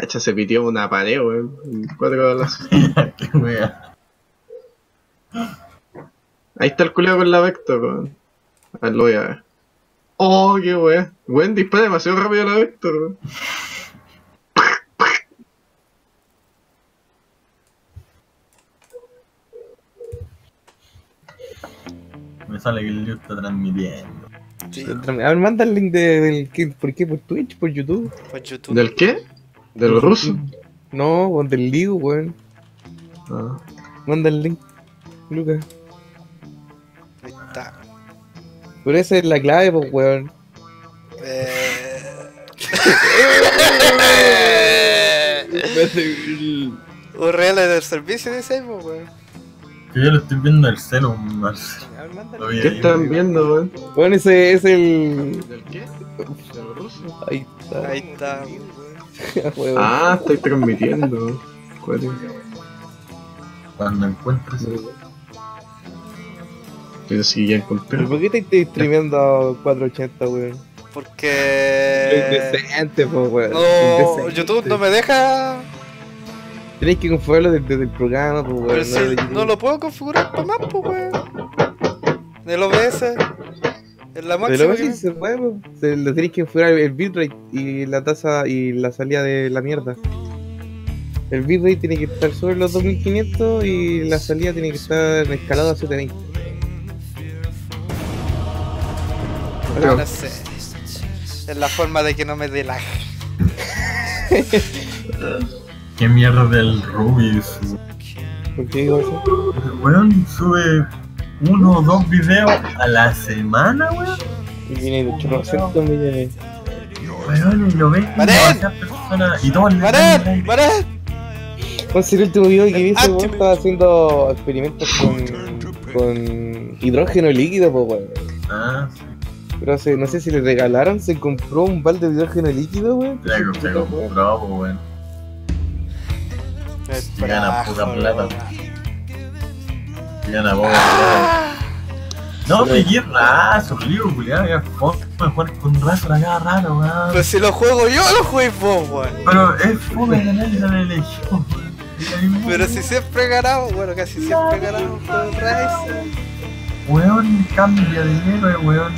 Cacha, se pitió una pared, weón. en Cuatro balazos. Ahí está el culiao con la Vector, weón. A ver, lo voy a ver. Oh, qué weón. Weón, dispara demasiado rápido la Vector, weón. Me sale que el Liu está transmitiendo. Sí, A ver, manda el link de, del. ¿qué- ¿Por qué? ¿Por Twitch? ¿Por YouTube? por YouTube. ¿Del qué? ¿Del ruso? No, weón, del Ligo, weón. Ah. Manda el link, Lucas. Ahí está. Pero esa es la clave, pues, weón. Eh... URL del servicio dice ahí, pues, weón. Que yo lo estoy viendo en el celu, Marcelo. ¿Qué están viendo, weón? Weón, ese es el. ¿Del qué? ¿Del ruso? Ahí está. Ahí está. weón. Ah, estoy transmitiendo. Cuático. Cuando encuentres. Pero si ya ¿Pero encontré. por qué te estoy streameando a 480, weón? Porque. Indecente, pues, weón. No, Indecente. YouTube no me deja. Tenéis que configurarlo desde, el programa, pues, weón. Pero no si no lo puedo configurar para más, pues, weón. Del OBS. En la máxima. lo que- que se puede. Se- lo tenéis que configurar el bitrate y la tasa y la salida de la mierda. El bitrate tiene que estar sobre los 2500 y la salida tiene que estar escalado a 720. No, no sé. Es la forma de que no me dé lag. ¿Qué mierda del Rubius? ¿Por qué digo eso? Weón, sube uno o dos videos a la semana, weón. Y viene de 800 millones. Weón, y lo ven personas y. ¡Maret! ¿Cuál sería el último video que vi? Weón estaba haciendo experimentos con, con hidrógeno líquido, pues, weón. Ah, sí. Pero hace- no sé si le regalaron, se compró un balde de hidrógeno líquido, weón. Se co- se compró, weón. Es Y gana poca plata. weón. Gana poca plata. No, me qué raso, lío, culiado. Ya fome jugar con raso a cada rato, weón. Pero si lo juego yo, lo juegues vos, weón. Pero es fome ganar la elegimos, weón. Pero si siempre ganamos, bueno, casi siempre ganamos con el Ryzen. Weón, cambia de héroe, weón.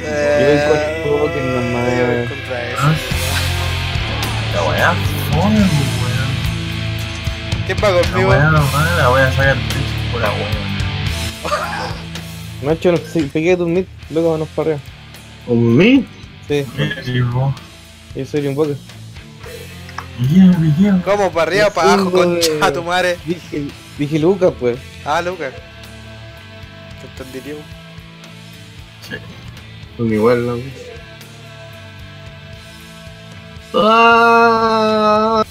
Eh, Yo encuentro que no yo más- voy contra eso. Ah. La weá fome, weón. ¿Quién va La conmigo? weá va, la voy a sacar la weón. Nacho, no sé, pegué tu mid, luego para arriba. ¿Un mí? Sí, yo soy un bien. ¿Cómo? ¿Para arriba, para abajo, de- tu madre? Dije, dije Lucas, pues. Ah, Lucas. Te entendería. weón. Un igual, ¿no? ¡Ah!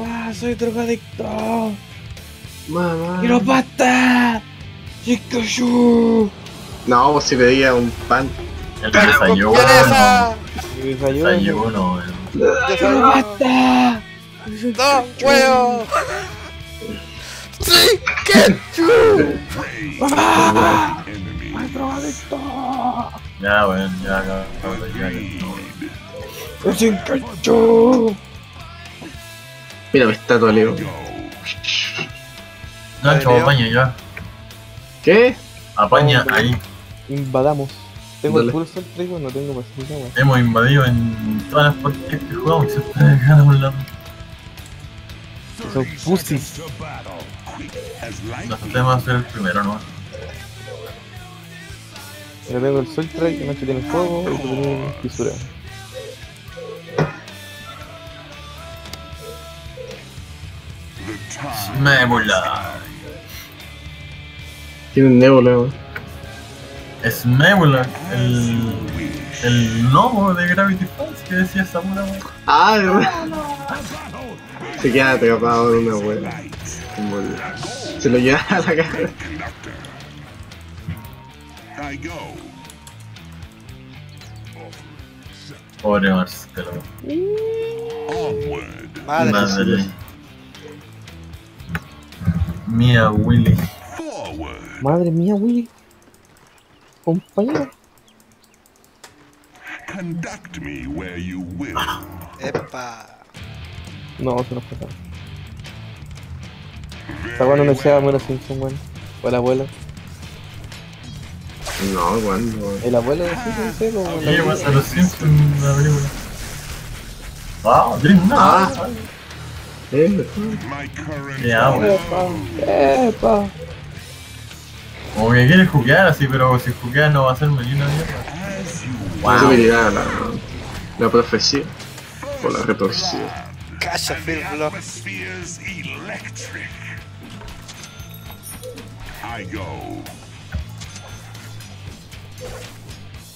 ¡Ah, soy drogadicto! Mamá. ¡Quiero pasta! ¡Chikachu! No, si pedía un pan. El ¡Con desayuno. Mi desayuno. ¡Quiero pasta! ¡No, huevo! ¡Ah! ¡Soy drogadicto! Ya, weón, ya, ya, ya, no. ¡Chikachu! Mira, mi estatua, Leo. Nacho, Leo. apaña ya. ¿Qué? Apaña ahí. Invadamos. Tengo el pulso, trigo, no tengo paciencia, weón. Hemos invadido en todas las partidas que jugamos y siempre ganamos la. Son pussies. Nos tratemos de hacer el primero, ¿no? Yo tengo el Soul Strike, Nacho tiene fuego y tú tienes fisura. Me burla. Tiene un nebula, weón. Es Nebula, el. El gnomo de Gravity Falls que decía weón. Ah, de verdad. Se queda atrapado en una wea. Se lo lleva a la cara. Pobre Marcelo. Madre. Madre. Mía Willy. Madre mía, Willy. Compañero. Conduct me where you will. Epa. No, se nos pasa. Está bueno no sea Homero Simpson, weón. O el abuelo. No, cuando. El abuelo de Simpson, sí, ¿Qué pasa a los Simpsons en la película? ¡Wow! ¡Dream Ah. Ya, weón. Epa. Como que quiere jugar así, pero si jugar no va a ser ni una mierda. me dirá la, la profecía. O la retorcida. Calla, Phil Block. atmospheres electric. I go.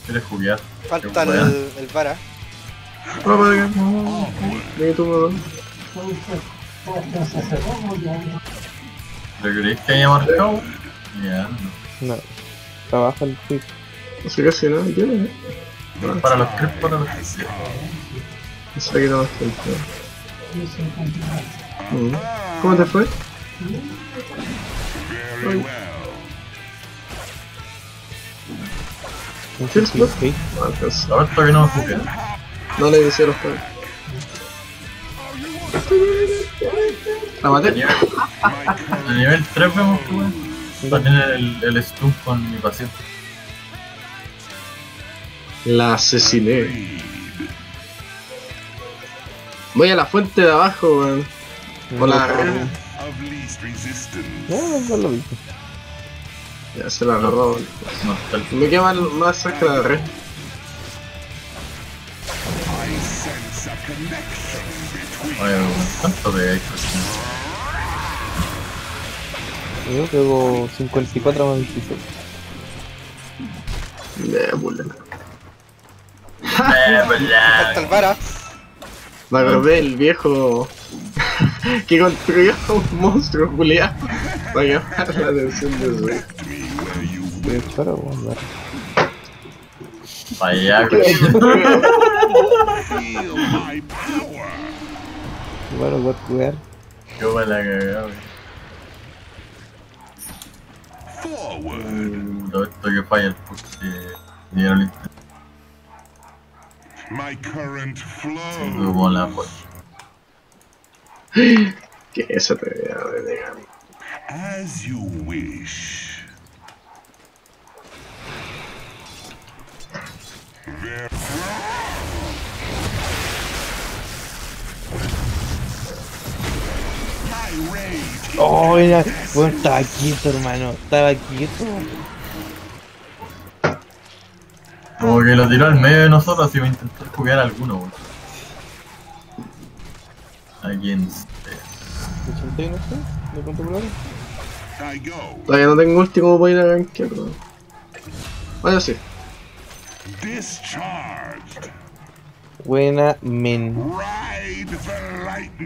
Quiere jugar. Falta Qué el, el vara. No, para que. Ni ¿Pero creéis que haya marcado? Ya, no. No. Trabaja el. Así que si no, yo no. Para los creeps, para los Eso aquí no. Mm. ¿Cómo te fue? Very well. Un ¿Quieres quick, más? quick. No que no jugué. No le decía a los juegos. La maté. A nivel, a nivel 3 vemos que weón. Va a tener el, el stun con mi paciente. La asesiné. Voy a la fuente de abajo, weón. Hola. Of least resistance. No, no lo mismo. Ya se la agarró. No está el Me queda más, más cerca de la red. ¿Cuánto pegáis? Yo pego 54 más 26. De bula. Eh, pues ya. Falta el vara. Me acordé del viejo que construyó un monstruo culiado para llamar la atención de su me where you will. Pero para, weón, vale. Para allá, weón. Feel my power. Bueno, what, weón. Qué buena cagada, weón. Forward. Todo esto que falla el push que dieron el My current flow. como la pues. Que eso te vea de negar. As you wish. Ver- Oh, era, weón, estaba quieto, hermano. Estaba quieto. Como que lo tiró al medio de nosotros y va a intentar jugar alguno, weón. Against. 80 no sé, de controlador. I go. Todavía no tengo ulti como para ir a gankear, weón. Vaya sí. Buena men.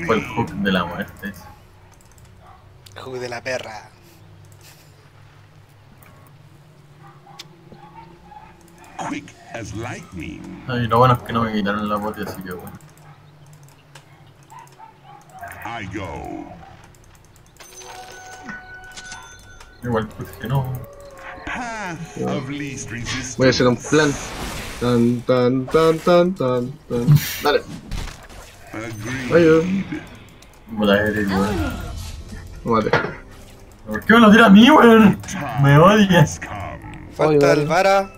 Fue el hook de la muerte. Ese. Jugo de la perra. Quick as lightning. Ay, lo bueno es que no me quitaron la boti, así que bueno. I go. Igual pues que no. Voy a hacer un plan. Tan, tan, tan, tan, tan, tan. Dale. Agreed. Ayuda. Puta eres, weón. No mate. ¿Por qué me lo tira a mí, weón? Me odias. Falta vale. el vara.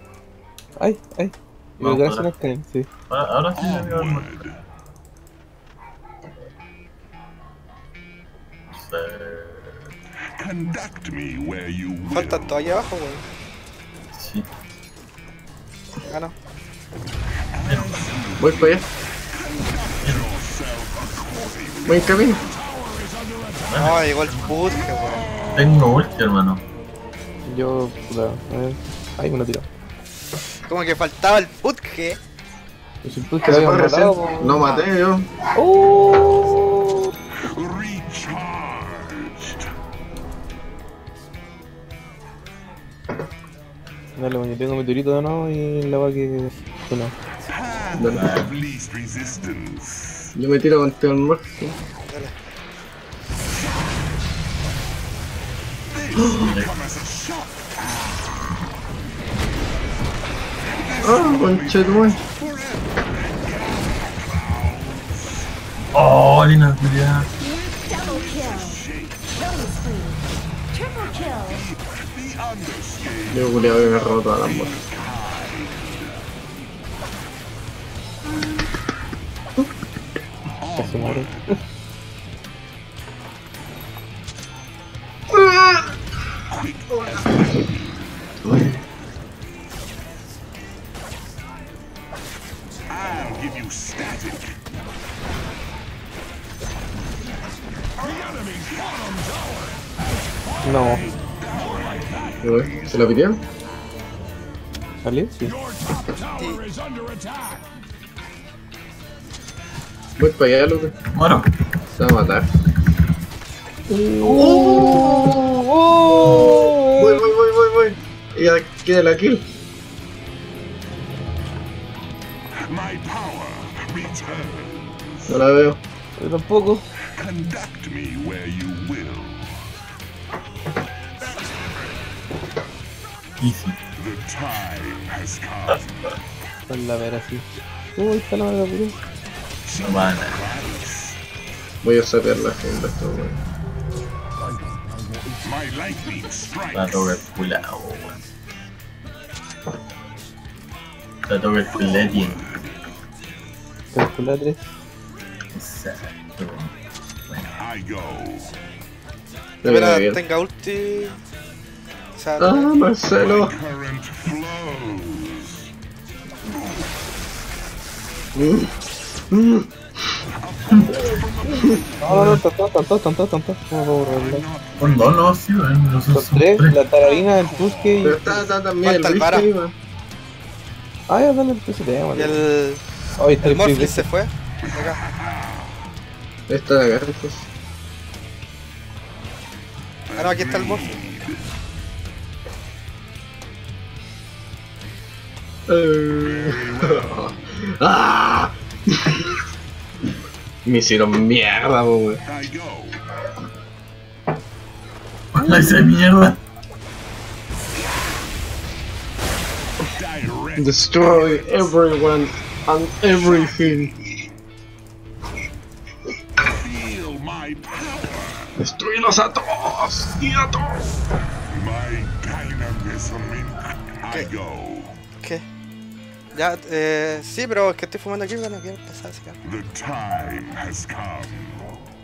Ay, ay. Y hacen para. es caer, sí. Ahora, ahora sí me veo el. No. Conduct me where you will. Faltan todos allá abajo, weón. Sí. Ah, no. Voy para allá. Voy en camino. No, llegó el putje, weón. Tengo ulti, hermano. Yo, puta, a ver. Ay, me lo tiró. Como que faltaba el putje. Pues el se lo matado, po. No maté yo. ¡Oh! Recharged. Dale, bueno, yo tengo meteorito de nuevo y la va que. que no. Path of least resistance. Yo me tiro con Teon Murphy. Dale. ¡Ah, conchetumay! ¡Oh, Lina, cuidado! Yo culiado que me robo todas las botas. Casi muero. Ah. I'll give you static. No. Uy, ¿Se lo pidieron? ¿Salió? Sí. Voy para allá, loco. Muero. Se va a Voy, voy, voy, voy, voy. Y ya queda la kill. My power returns. No la veo. Yo tampoco. Conduct me where you will. Easy. The time has come. Con la vera así. Uy, está la mala pura. No van a. Voy a sacar la agenda esto, weón. My lightning La strikes. toca el culao, weón. La toca el culetín. Calcula 3. Exacto. I go. Ya viene Espera, bien. tenga ulti. O sea, Ah, Marcelo. Current flows. Mm. Mm. No, no, no, tanto, tanto, tanto, tanto. No puedo borrarlo. Con dos no, sí, weón. Los tres, tres. la tararina, el Tuske y... Pero está, está también el Falta el Rift Vara. Ah, ya dale el PCT, y el, está el el Morphin triple. se fue. Acá. Esta de acá, pues. Ah, no, aquí está el Morphin. Eh. ¡Ah! Me hicieron mierda, go. Hola, esa mierda. Destroy everyone and everything. Destruirlos a todos y a todos. My dynamism in. I go. ¿Qué? Ya, eh, sí, pero es que estoy fumando aquí, bueno, quiero empezar a sacar. The time has come.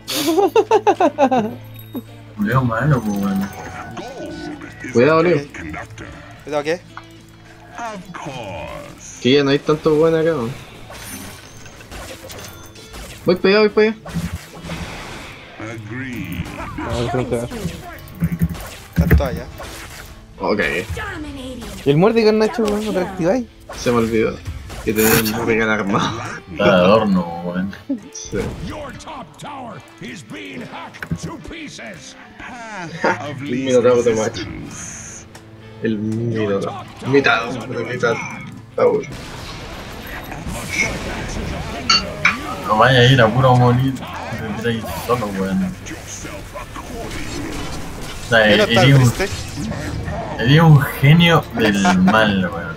Culeo malo, pues, weón. Cuidado, Leo. ¿Cuidado qué? Of course. Que ya no hay tanto bueno acá, weón. Voy para allá, voy para allá. Agreed. Tanto allá. Ok. ¿Y el muerde con Nacho, weón, no te activáis? se me olvidó. Que tenía un regalo armado. Está de adorno, weón. Sí. Your top tower is being hacked to pieces. Path of El least minotauro de macho. El minotauro. Mitad, hombre, mitad. Está bueno. No vaya a ir a puro morir. Te tiráis solo, weón. O sea, ¿Qué no está eres el un, genio del mal, weón.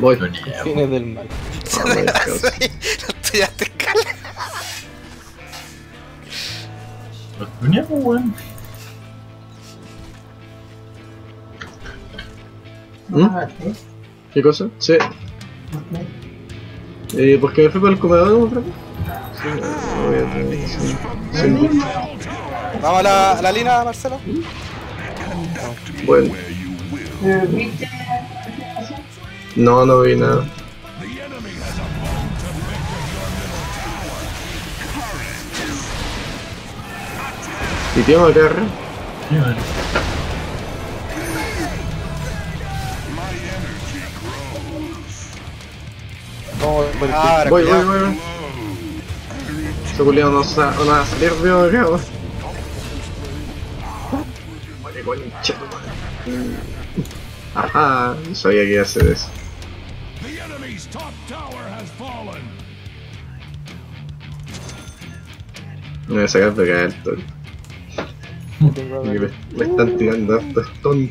Voy. Tontería, ¿Quién es del mal? Oh hasta escala. Los tuneamos, weón. ¿Mm? ¿Qué cosa? Sí. Eh, ¿Por qué me fui para el comedor otra vez? Sí, obviamente, sí. Sí. Vamos a la, a la línea, Marcelo. Bueno. No, no vi nada. ¿Y arriba? Sí, weón. No, Voy, voy, voy, voy. Ese culiao no, va a salir de acá, Vale, concha tu madre. Ajá, no sabía que iba a hacer eso. The enemy's top tower has fallen. Me voy a sacar de no Porque ver. me, me están tirando harto stun.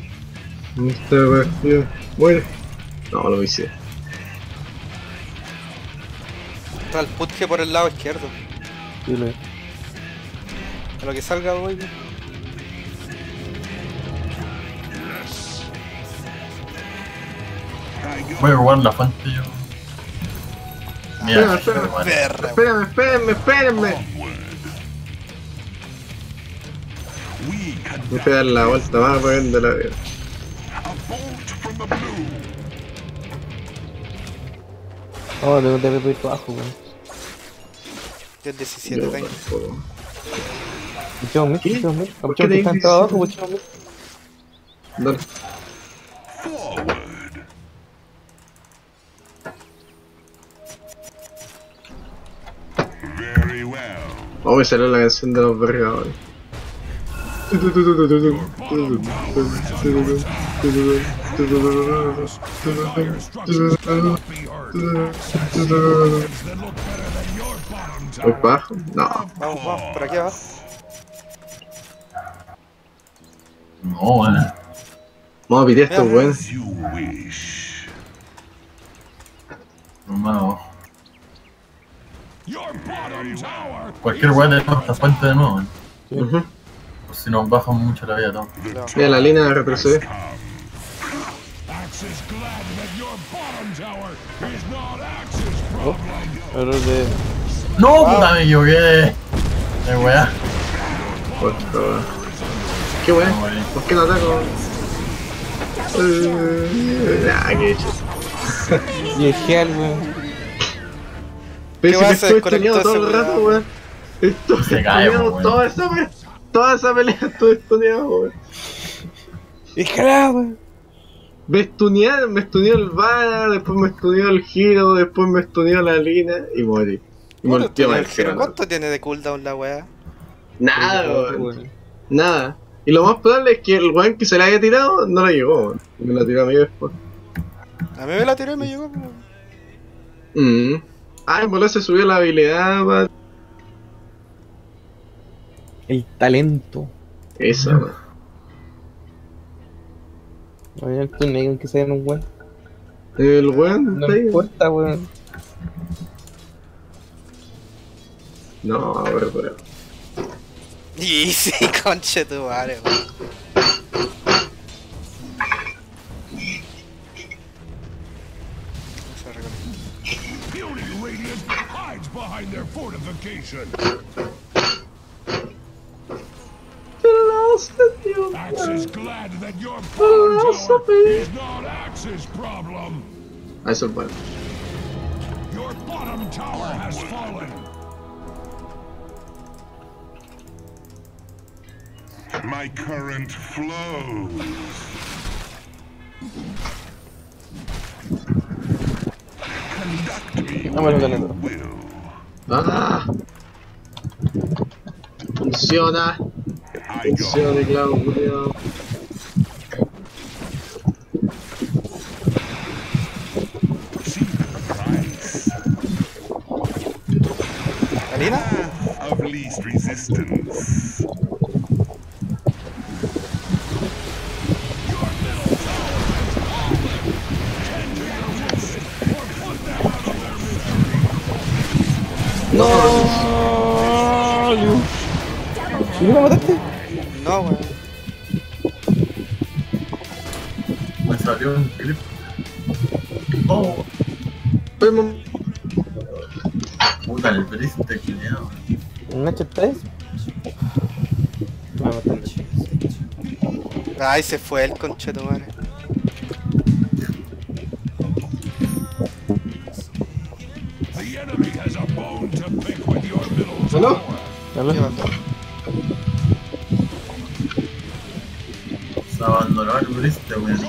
¿Dónde está el partido? Muere. No, lo hice. Está el putje por el lado izquierdo. Lo- A lo que salga, voy. Voy a jugar la fuente yo. Mira, Espérame, hermano. Perra. Espérenme, espérenme, espérenme. We Me conduct fui a dar la vuelta más weón de la vida. Oh, tengo que repetir abajo, weón. 10, 17 Yo tengo. tampoco. Echamos mid, ¿Qué? echamos mid. ¿Por qué Aprovechamos que te están todos abajo, echamos mid. Dale. Oh, me salió la canción de los bottom ¿Voy para abajo? No. Vamos, vamos, por aquí abajo. No, bueno. Vamos a pitear estos weones. Hermano, cualquier weón de esta fuente de nuevo. Por si nos bajan mucho la vida, todo. Mira la línea de retroceder. Error de. ¡No, puta, me equivoqué! De weá. ¿Qué weón. ¿Por qué no ataco? Eh, Ah, qué hecho. Y el weón. Pero ¿Qué si vas a me estoy estuneado todo el rato, weón? weón. Estoy Se cae, estuneado weón. toda esa pelea. Toda esa pelea estoy estuneado, weón. ¡Déjala, weón! Me estunearon, me estuneó el Vara, después me estuneó el Giro, después me estuneó la Lina y morí. Y ¿Cuánto volteó tiene el giro? ¿Cuánto tiene de cooldown la weá? Nada, weón. Nada. Y lo más probable es que el weón que se la haya tirado no la llegó, weón. Me la tiró a mí después. A mí me la tiró y me llegó. po. Mm. Ah, en se subió la habilidad, weón. El talento. Esa, weón. Oye, el túnel que se un weón. El weón No está ahí. importa, weón. No, a ver, pero. Y sí, conche tu madre, weón. Behind their fortification. Axe is glad that your bottom tower is not Axe's problem. Eso es bueno. Your bottom tower has fallen. My current flows. Conduct me No me lo ¡Ah! Funciona. Funciona, clavo, Of least resistance. ¡No! ¿Y lo mataste? No, weón. Me salió un clip. Oh, Pero, puta, el. ¿Un Nacho 3? Me mataron. Ay, se fue el conche ¿Aló? ¿Aló? ¿Qué pasó? Se abandonó el briste, weón.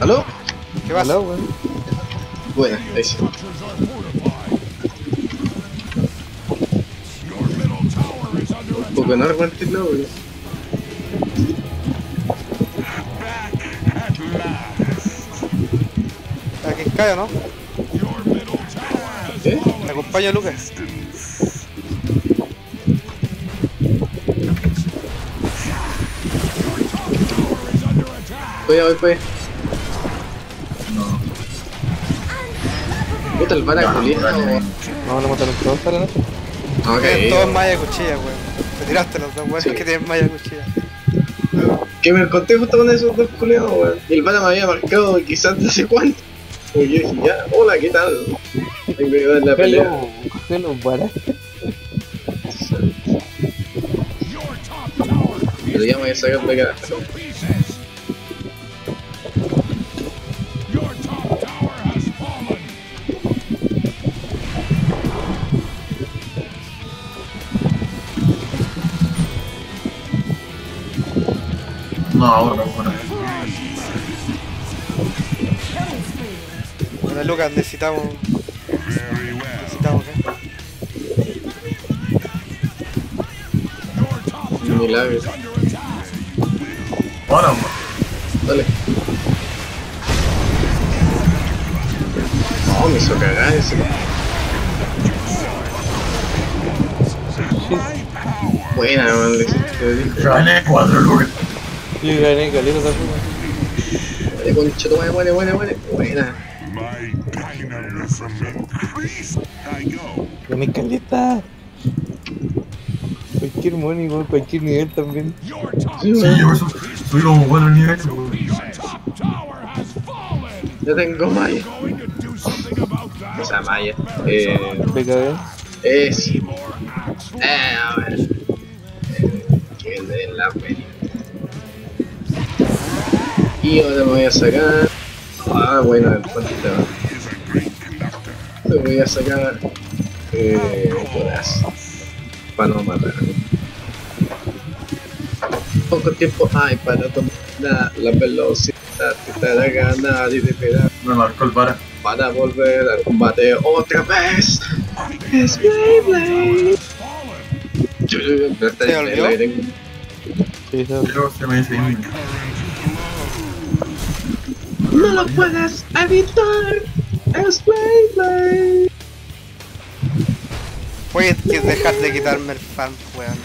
¿Aló? ¿Qué pasó? ¿Aló, weón? Bueno, ahí sí. Attack. Porque no el last. Aquí en Cayo, ¿no? ¿Eh? Me acompaña Lucas. A voy, voy. No. Puta el vara culiado. No, lo mataron todos para la noche. Ok. Tienen todos malla cuchilla, weón. Te tiraste los dos weones Sí. que tienen malla cuchilla. Que me encontré justo con esos dos culiados, weón. Y el vara me había marcado quizás no sé cuánto. Y yo dije, ya, hola, ¿qué tal? Tengo que dar la pelea. Top tower Pero ya me voy a sacar de acá. No, ahora, bueno. Bueno, Lucas, necesitamos. Necesitamos, ¿eh? Your top Un milagro. is under attack. Ahora, weón. Dale. Oh, me hizo cagar ese. Buena, man, le hiciste. Gané cuatro lucas. Yo gané caleta también. Dale, concha, madre, muere, muere, muere. Buena. Gané caleta. Cualquier money, weón, cualquier nivel también. Sí, Sí, yo como cuatro niveles, weón. tengo Maya. Going to do something about that. O sea, Maya. Eh. More axe Eh, a ver. Y ahora me voy a sacar. Ah, bueno, el. Me voy a sacar. Eh. Todas. Para no matarme. Poco tiempo hay para tomar la, la velocidad que te da ganar y de esperar Me marcó el vara. para volver al combate otra vez. Es Beyblade. ¿Se olvidó? Sí, se ahí. No lo puedes evitar. Es Beyblade. Puedes que dejar de quitarme el farm, weón.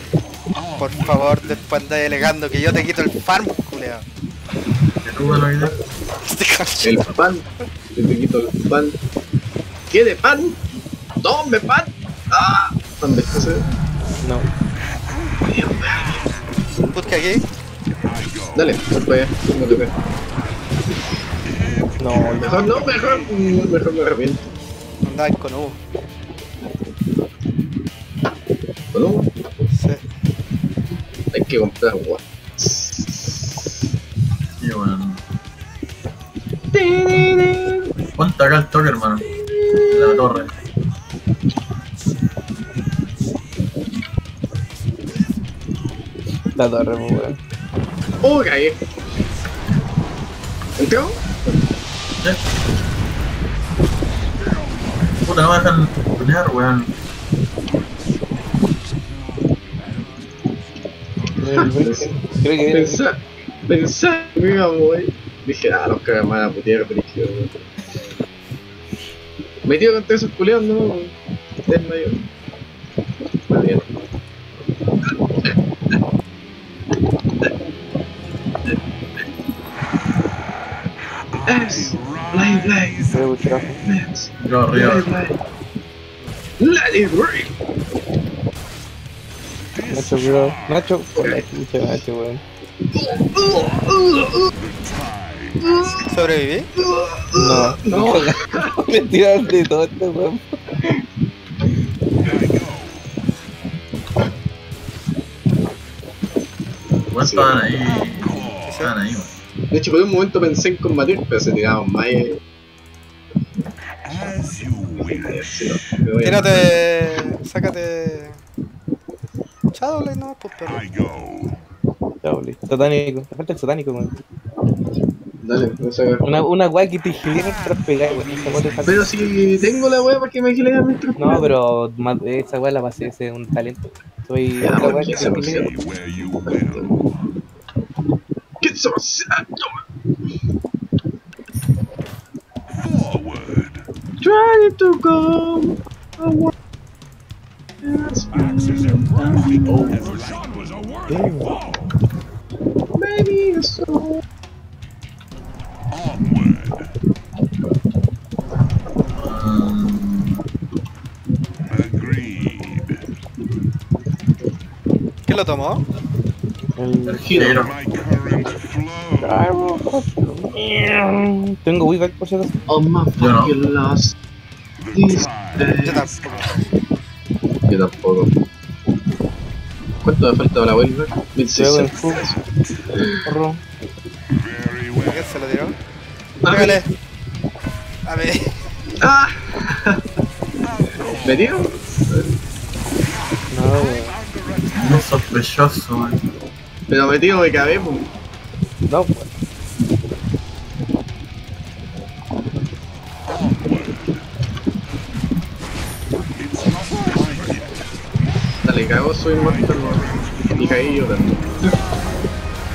Por favor, después andáis alegando que yo te quito el farm, culeado. Quitas. El pan. Yo te quito el pan. ¿Qué de pan? ¡Tome pan! ¡Ah! ¿Dónde está ese? No. Busca aquí. Dale, para allá. No. Mejor no, mejor. mm, Mejor me arrepiento. Andabas con Hugo. ¿No? Sí. Hay que comprar guas. Sí, weón. Ponte acá el toque, hermano. La torre. La torre, pues, weón. ¡Oh, caí! ¿Entró? Puta, no me dejan pelear, weón. Creo que que. Dije, ah, los cagan más a putear, weón. Metido contra esos culeados, no. Arriba. Blade Blade. Let it rip. Nacho, cuidado. Nacho, por la chucha, Nacho, weón. ¿Sobreviví? No, No. Me tiraron de todo este weón. Weón, estaban ahí. Estaban ahí, weón. De hecho, por un momento pensé en combatir, pero se tiraban más. Tírate. Sácate. Shadowblade no, pues. Chao, listo. Satánico. Te falta el satánico, weón. Dale, me saca. Una, una weá que te gilea tras pegar, weón. Weá. Pero si tengo la wea para que me gilen mientras. No, pero ma- esa weá la pasé, ese es un talento. Soy otra weá que te gilea. ¿Qué sos? Forward. trying to go. I want a Maybe it's so. Onward. Agreed. Kill them all. And. My current flow. Tengo Weavile por si acaso. Oh my Yo no. fucking lost. This Yo tampoco. Yo tampoco. ¿Cuánto me falta para la en 1600. full. Porro. very well. ¿Quién se lo tiró? Ah, Pégale. A ver. ¡Ah! ¿Me tiro? No. Muy sospechoso, weón. Pero me tiro de cabeza. Like it. Dale, cago, soy weón. Y caí yo también.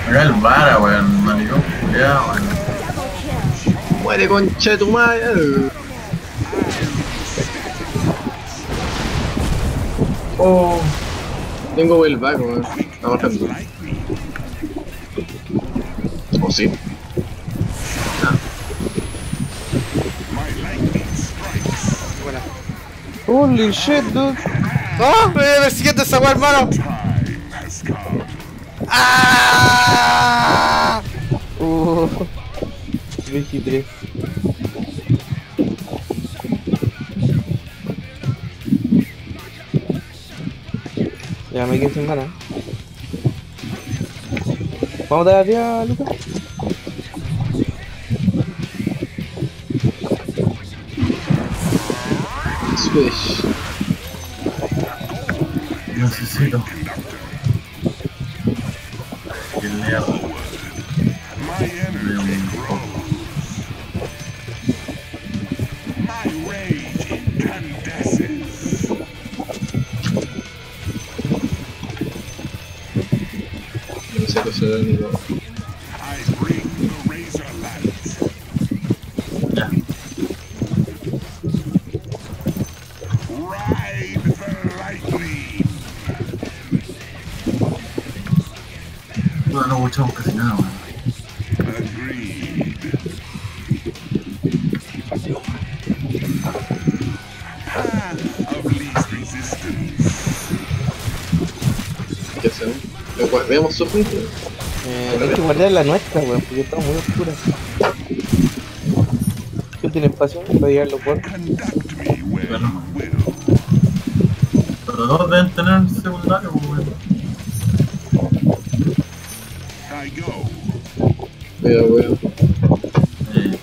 Acá el vara, weón. Maricón, culiao, weón. Muere concha de tu madre. Oh. Tengo el vago, weón. Vamos bajando. Holy shit, dude. ¡Oh! Me voy persiguiendo esa weá, hermano. Time has come. ¡Ah! Uh. 23. Ya me quedé sin ganas. ¿Vamos a dar arriba, Lucas? My rage incandesces. No sé qué será ni lo. No, no escuchamos casi nada, weón. ¿Qué hacemos? ¿Le guardemos su punto? Eh, hay que guardar la nuestra, weón, porque está muy oscura. ¿Quién tiene espacio para? Conduct me where Bueno. Pero dos deben tener Pero, weón. Eh,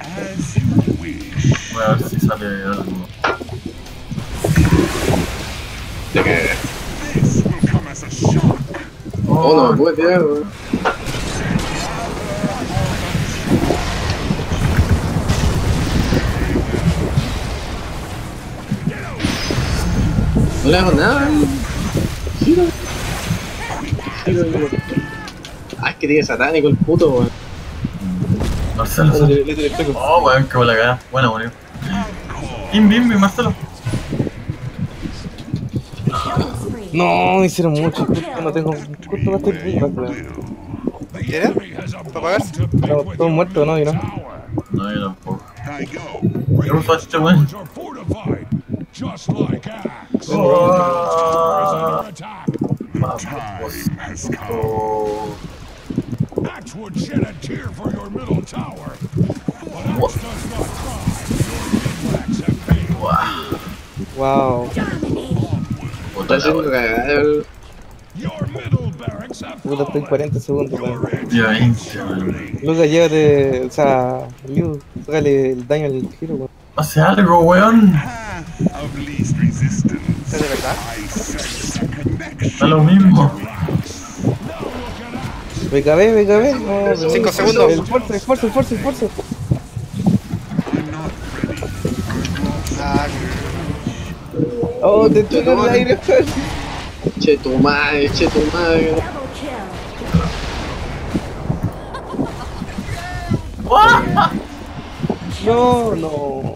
as you wish. voy a ver si sale algo. Te cagué. This will come as a shock. Oh, no me puede tirar, weón. No le hago nada. Giro. Giro, weón. Ah, es que tiene satánico el puto, weón. Marcelo. Oh, weón, que la cagada. Buena, weón. Bim, bim, bim, Marcelo. No, hicieron mucho. No tengo. Justo no estoy viva, weón. ¿Quieres? ¿Para pagar? Estamos todos muertos, ¿no? ¿Y no? No, yo tampoco. ¿Qué este weón? Are fortified, just like Axe. Oh. Time has come. Would shed a tear for your middle tower. But Axe does not cry. Your Axe have failed. wow. Wow. Dominating. Está Puta el. Puta, estoy fallen. 40 segundos, weón. Día 20, weón. Lucas, llévate. O sea, Liu, sácale el daño al giro, weón. Hace algo, weón. ¿Es de verdad? Da lo mismo. El fuerza, el fuerza, el fuerza. I'm not ready. Ah, Oh, te estoy en el aire, weón. Che tu madre, che tu madre. No, no.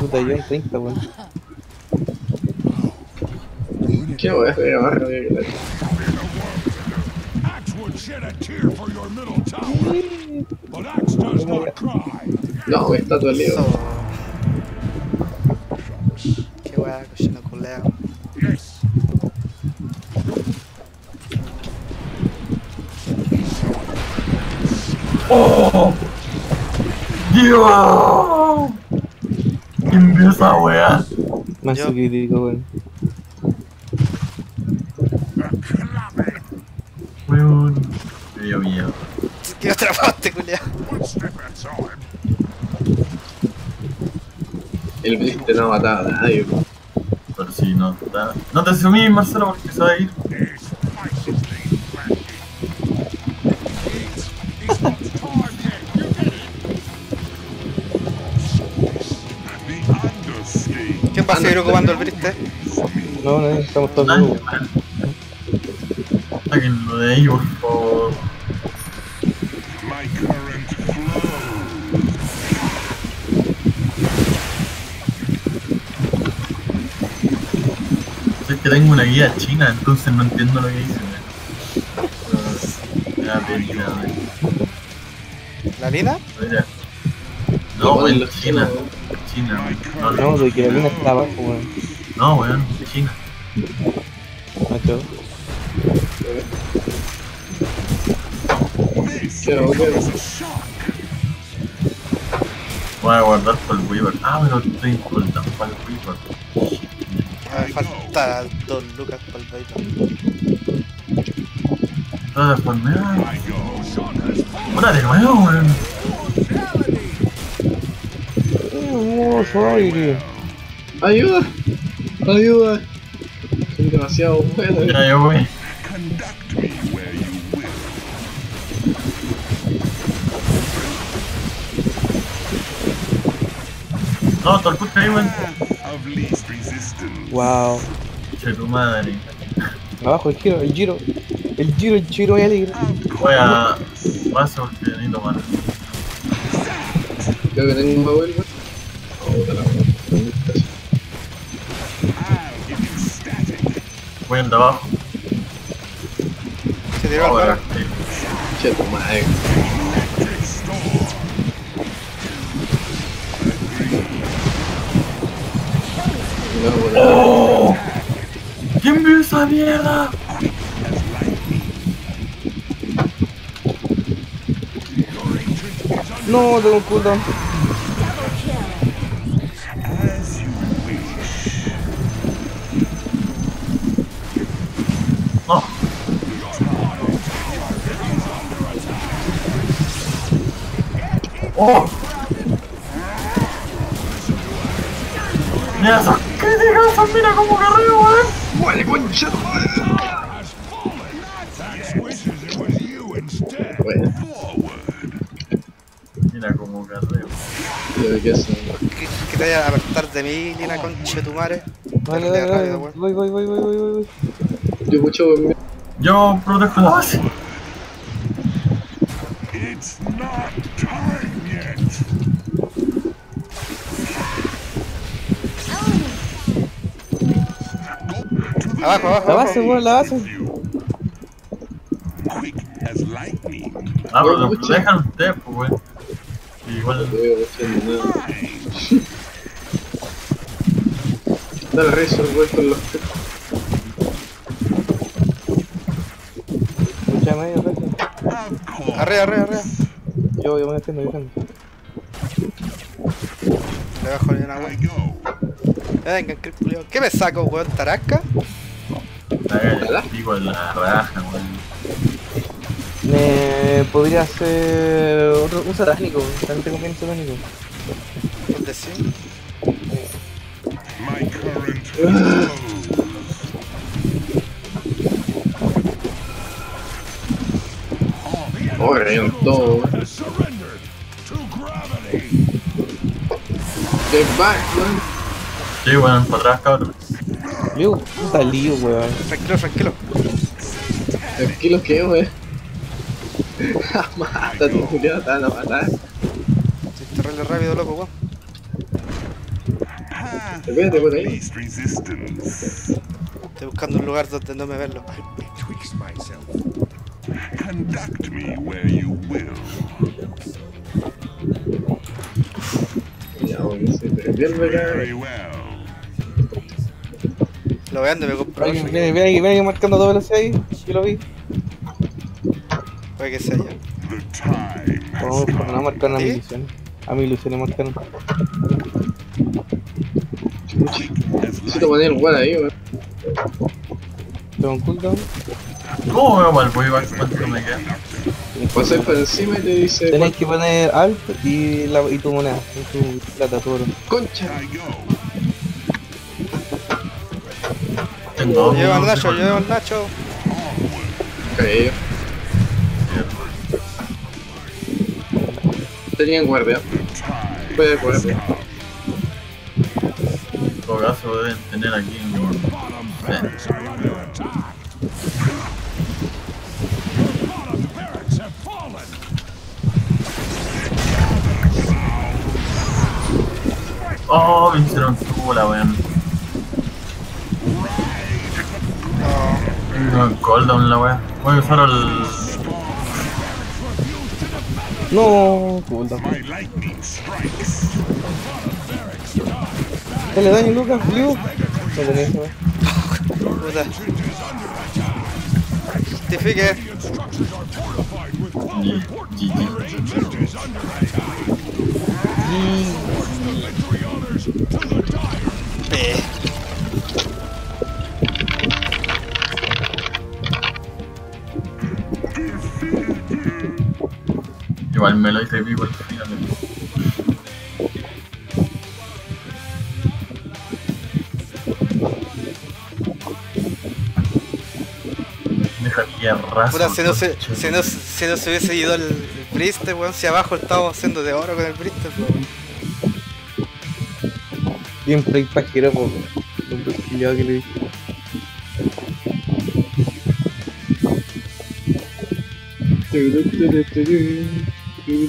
Puta, yo en 30, weón. Qué weón, weón, más No, está dolido. So, qué weá, cochino culeo. Yes. ¡Oh! ¡Dios! ¿Quién vio esa weá? Más crítico, weón. Weón. Me dio miedo. ¿Qué otra parte, culiao? One step at a time. El Bliste no mataba a nadie. Pero si no, está- no te sumís, Marcelo, porque se va a ir. ¿Quién va a seguir ocupando el briste? No, no, estamos todos weón. Sáquenlo de ahí, por favor. Es que tengo una guía china, entonces no entiendo lo que dicen. eh. Da pena, weón. ¿La Lina? Mira. No, weón, China. China. No, No, no, de que la luna está abajo, weón. no, weón, China. Macho. Voy a guardar por el Weaver. Ah, pero estoy importando para el Weaver. Me falta dos lucas para el baile. Todas por. I go. Una de nuevo, weón. Oh, suave. ¡Ayuda! ¡Ayuda! Son demasiado buenos. Ya, yo voy. No, todo el puto ahí, weón. Wow. Che, tu madre. Abajo el giro, el giro. El giro, el giro muy alegre. Voy a. Paso porque necesito más. Creo que tengo un. Oh, static. Voy al de abajo. Se tiró al sí. Che, tu madre. ¡Oh! ¿Quién vio esa mierda? No, tengo un cooldown. Double kill. As you wish. No. ¡Oh! Mira críticas, mira cómo carreo, weón. ¡Muere, concha. Bueno, Mira cómo carreo. qué sé. ¿Qué, qué te vaya a apartar de mí, Lina, conche tu madre? Vale, rápido, weón. Voy, voy, voy, voy, voy, voy. Yo mucho weón. Yo protejo la base. It's not time Abajo, abajo, La abajo. base, weón, la base. Ah, pero lo protejan ustedes, pues, weón. Igual. Dale rezo, weón, con los. Escucha medio, arriba. Yo, yo me defiendo, defiendo. Le bajo culiao. ¿Qué me saco, weón? ¿Tarasca? La pico en la raja, weón. Me podría hacer otro, un satánico, también tengo bien satánico. ¿Dónde sí? My current flow. Oh, rayon todo. Get back, weón. Sí, weón, para atrás, cabrón. Lío, puta lío, weón. Tranquilo, tranquilo. Tranquilos que, weón. Mátate, Julián, te van a matar. Soy terrible rápido, loco, weón. Espérate, por ahí. least resistance. Estoy buscando un lugar donde no me ven los. Betwixt myself. Conduct me where you will. Ya, weón, se well. Lo vean de me compro Ven, otro. ven, ven, ven marcando dos velocidad ahí, yo lo vi. Puede que sea time Oh, no marcaron a mi ilusión. A mi ilusión le marcaron. Necesito poner el guard ahí, weón. Tengo un cooldown. ¿Cómo veo el pollo? ¿Cuánto me queda? Por encima y te dice. Tenés que poner alt y, la, y tu moneda, y tu plata, tu oro. Concha. Lleva minutos, Nacho, lleva al Nacho. Caí. Tenían guardia. Fue de guardia. En todo caso deben tener aquí un... Fallen. Oh, me hicieron chula, weón. No. Tengo el cooldown la weá. Voy a usar el... No, cooldown. Dale daño, Lucas, Liu. No tenés eso, weón. Puta. Justifique. GG. Eh. Igual me lo hice vivo al final. Puta, si no se, si no, si no se hubiese ido el, el Briste, weón, si abajo estábamos haciendo de oro con el Briste, weón. Bien play pajero, po. Un pesquillado que le dije. Estaba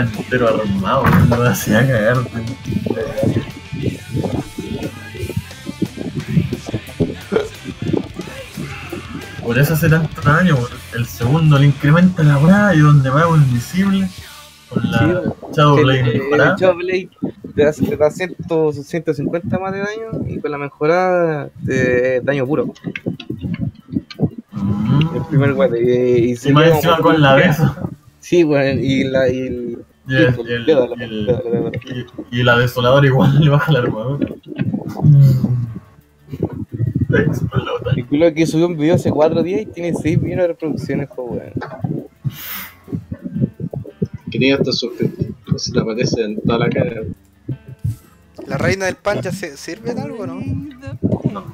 entero armado, no me hacía cagar. Por eso daño, por el segundo le incrementa la weá y donde va un invisible con la Shadow Blade mejorada. Te, da 100, 150 más de daño y con la mejorada te daño puro. Mm. El primer guate. Y, y se Y más encima con la de eso. Sí, weón, y la. Y el, Y, el- Sí, y el- la- el- y- desoladora igual le baja la armadura. Explota. el culo que subió un video hace 4 días y tiene 6 millones de reproducciones, pues weón. Que tiene hasta suscriptor. No se le aparece en toda la cara. ¿La reina del pan ya se, sirve de algo, no?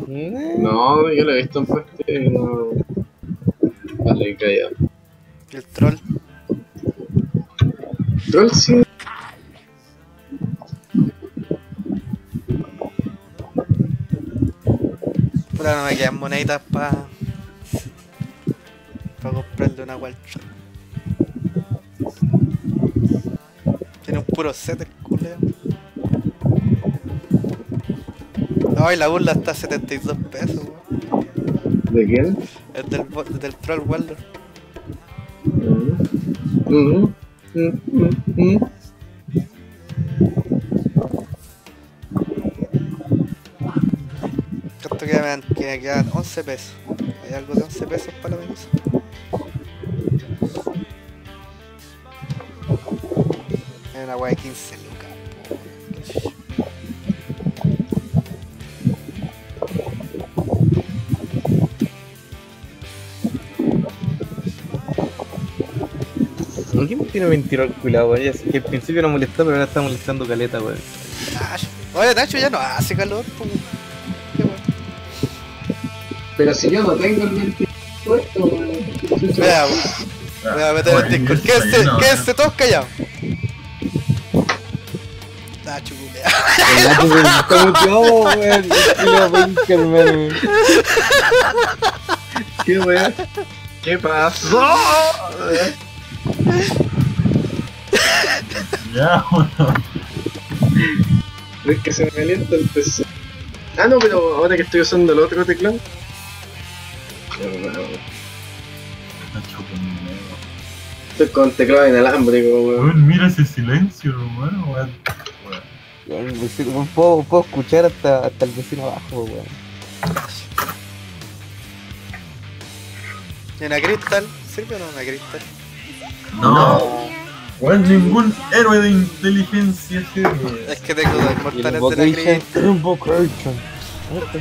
Eh, No, yo lo he visto en parte y no. Vale, callado. Y el troll. Troll sí. Puta, no me quedan moneditas para. para comprarle una Waltron. Tiene un puro set el culeo. No, y la burla está a 72 pesos, weón. ¿De quién? Es del, del troll Walder. Mm. Mm, mm, mm. ¿Cuánto quedan? Que me quedan 11 pesos. ¿Hay algo de 11 pesos para la medusa? Es una wea de 15 lucas. po. ¿Por qué me tiene mentira el culado, weón? Que al principio no molestó, pero ahora está molestando caleta, weón. Nacho. Oye, Nacho ya no hace calor, wea. Pero si yo no tengo el 20 puesto, weón. Vea, weón. Me voy a meter el Discord. Quédense, quédense todos callados. Nacho. El Nacho se weón. ¿Qué weón? ¿Qué pasó? Ya, bueno. Es que se me calienta el PC. Ah, no, pero ahora que estoy usando el otro teclado. Estoy con teclado inalámbrico, weón. Weón, mira ese silencio, hermano, weón. El vecino- Puedo, puedo escuchar hasta, hasta el vecino abajo, weón. ¿Y una cristal? ¿Sirve o no una cristal? No, weón, ningún héroe de inteligencia sirve. Es que tengo dos inmortales de la cristal.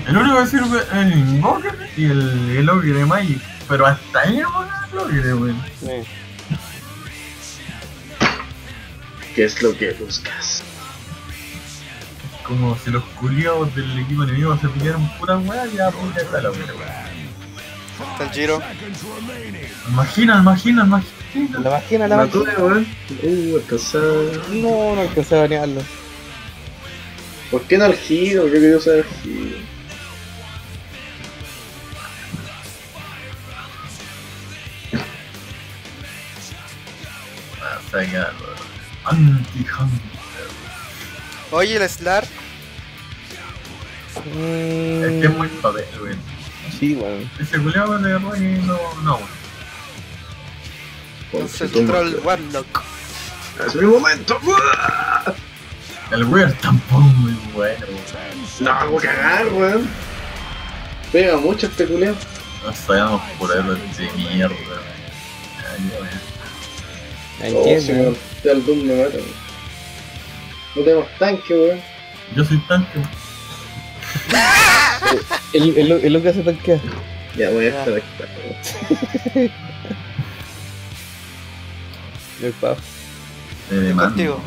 El único que sirve es el Invoker y el, el Ogre de Magic. Pero hasta ahí no el Ogre, weón. Sí. ¿Qué es lo que buscas? Como si los culiados del equipo enemigo se pillaran pura weá, ya puta está la weá. Está el giro. Imagina, imagina, imagina. La máquina, la weón. Uh. No, no alcancé a banearlo. ¿Por qué no al giro? Yo quería usar el giro. A sacarlo. Oye, el Slar. Mm, Es que es muy papel, weón. Sí, weón. Ese culiado de que no, no, weón. Entonces, Toma. Troll Warlock. Es mi momento. ¡Uah! El weón tampoco es muy bueno, weón. No hago cagar, weón. Pega mucho este culiao. No sabemos por héroes de mierda, weón. Ay, weón. Oh, si weón. me el Doom me mata. weón. No tenemos tanque, weón. Yo soy tanque, weón. El, el, el lo que hace tanquear. Ya voy a estar aquí. weón. El pavo. De demanda. Contigo.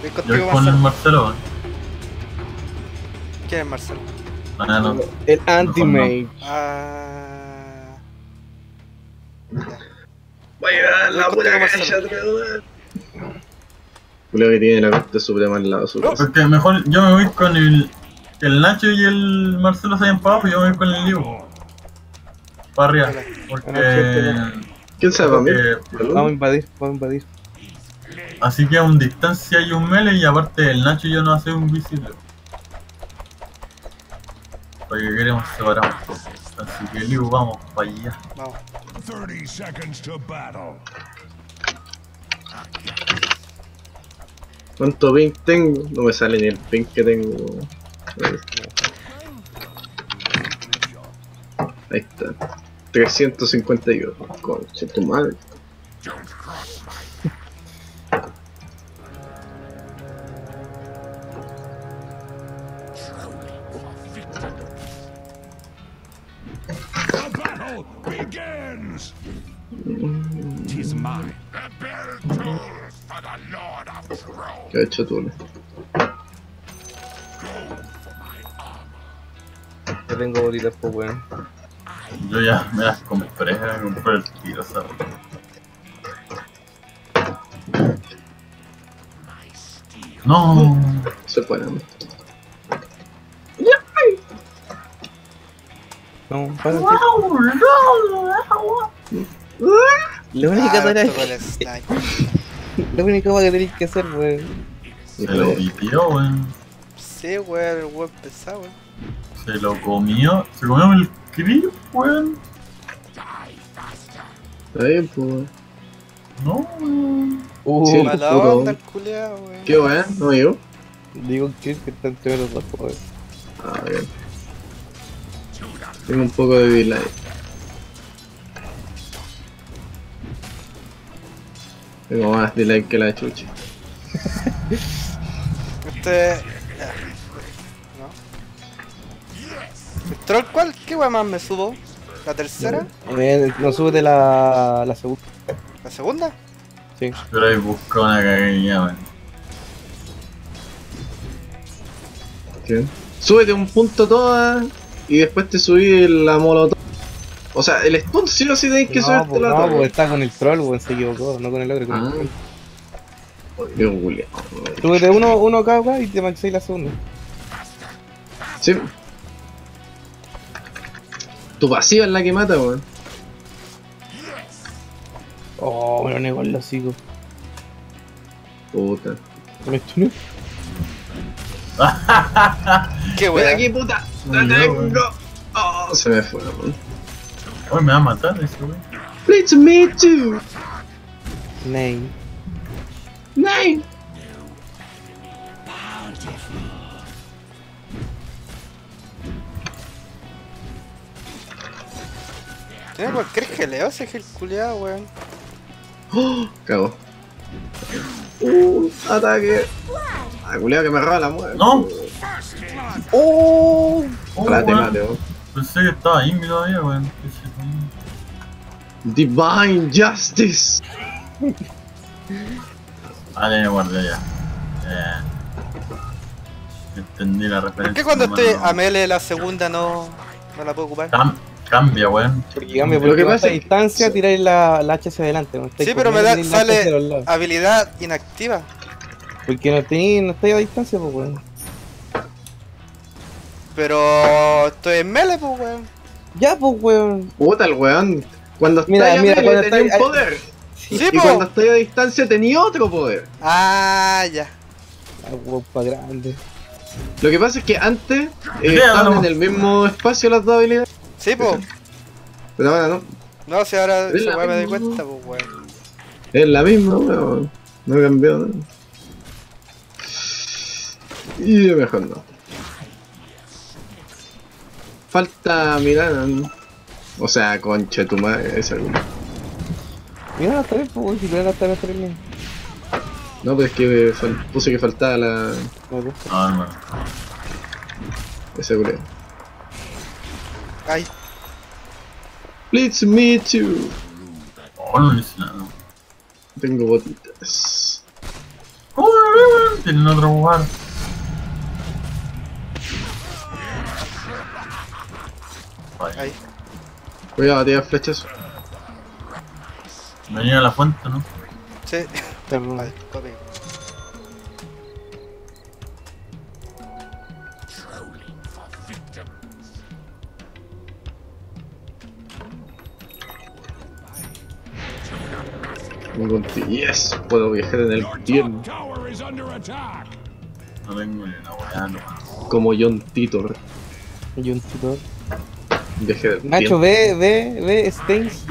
Voy Yo contigo, voy con el Marcelo. Marcelo, weón. ¿Quién es Marcelo? Ah, no. El anti-mage. Ah. Voy a dar la contigo, cancha, weón. Culiao que tiene la corte suprema al lado suyo. Porque mejor yo me voy con el. El Nacho y el Marcelo se para abajo y yo me voy con el Diego. Para arriba. Porque. ¿Quién sabe para mí? porque- Vamos a invadir, vamos a invadir. Así que a un distancia y un melee y aparte el Nacho y yo no hacemos un visible. Porque queremos separarnos. Así que Liu, vamos para allá. Vamos. 30 seconds to battle. ¿Cuánto ping tengo? No me sale ni el ping que tengo. Ahí está. 352. Concha tu madre. Begins. Tis. ¿Qué ha hecho tú? Yo tengo bolitas, pues weón. Yo ya me las compré, me compré el tiro, ¿sabes? No, Se puede. ¿no? No, párate. La única Ah, tarea, tocó única cosa que tenéis que hacer, weón. se lo pidió, weón. Sí, weón, el weón pesado, weón. Se lo comió, se comió el creep, weón. Está bien, pues. No, weón. Uh, Sí. Mala onda el culeado, weón. ¿Qué weón? ¿No yo? digo que que están entre los dos, weón. Ah, bien. Tengo un poco de delay. Tengo más delay que la chucha. Este. ya. ¿No? ¿El troll cuál? ¿Qué weón más me subo? ¿La tercera? Eh, no súbete la, la segunda. ¿La segunda? Sí. Pero ahí buscó una cagadilla, weón. ¿Qué? Súbete un punto toda y después te subí la molotov. O sea, el stun sí o sí tenéis que no, subirte pues, la no, torre. pues está con el troll, weón, se equivocó, no con el ogre, con Ah. el weón. Súbete uno, uno acá, weón, y te maxéis la segunda. Sí. Tu pasiva es la que mata, weón. Oh, me lo negó el hocico. Puta. Me stuneó. ¿Qué ¡Ven weón? aquí, puta! ¡La No, tengo! Oh, se me fue, weón. Hoy me va a matar ese weón. It's me too! Name. Nine. Tiene cualquier geleo ese gel culiado, weón. ¡Oh! Cago. Uh, ataque. Ah, culiao que me roba la muerte. No. ¡Oh! Oh, Ojalá te weón. mate, weón. Pensé que estaba Invi todavía, weón. Divine Justice. Ah, ya me guardé ya. Ya. Entendí la referencia. ¿Por qué cuando estoy a Mele la segunda no, no la puedo ocupar? Cam- cambia, weón. Porque cambia, Lo porque que vas pasa a es que- distancia, tiráis la, la H hacia adelante. Sí, pero me da, sale habilidad inactiva. Porque no, tení, no estáis a distancia, pues, weón. Pero estoy en Mele, pues, weón. Ya, pues, weón. Puta el weón. Cuando Mira, estáis a mira, cuando tenía un poder. Sí, y po. cuando estoy a distancia tenía otro poder. Ah, ya. Ah, weón, pa' grande. Lo que pasa es que antes eh, estaban no. en el mismo espacio las dos habilidades. Sí, pues. Pero ahora no. No, si ahora la weá me doy misma. cuenta, pues, weón. Es la misma, weón. No cambió nada. Y mejor no. Falta mirar. ¿no? O sea, concha de tu madre, esa weón. Mira, está bien, pues. Si está bien, está bien. No, pues es que fal- puse que faltaba la. No, hermano. esa culera. Ay, Please me too. Oh, no hice nada. Tengo botitas. ¿Cómo lo veo, weón? Tienen otro lugar. Ay. Cuidado, tirar flechas. Venía a la fuente, ¿no? Sí. Copy. Ningún ti- Yes, puedo viajar en el tiempo. No tengo ni una weá, no. como John Titor. Y un tutor. Viaje del Nacho, tiempo. ve, ve, ve Stains.